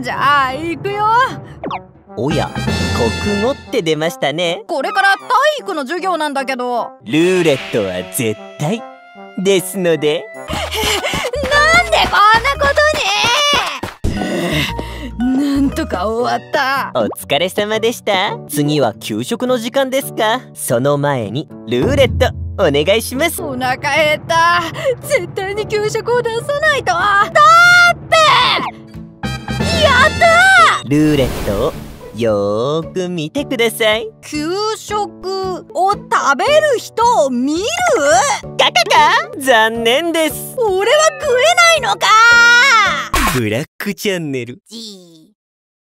じゃあ行くよ。おや国語って出ましたね。これから体育の授業なんだけど。ルーレットは絶対ですので。なんでこんなことに。なんとか終わった。お疲れ様でした。次は給食の時間ですか。その前にルーレットお願いします。お腹減った。絶対に給食を出さないと。スルーレットをよーく見てください。給食を食べる人を見る？カカカ残念です。俺は食えないのか。ブラックチャンネル。じ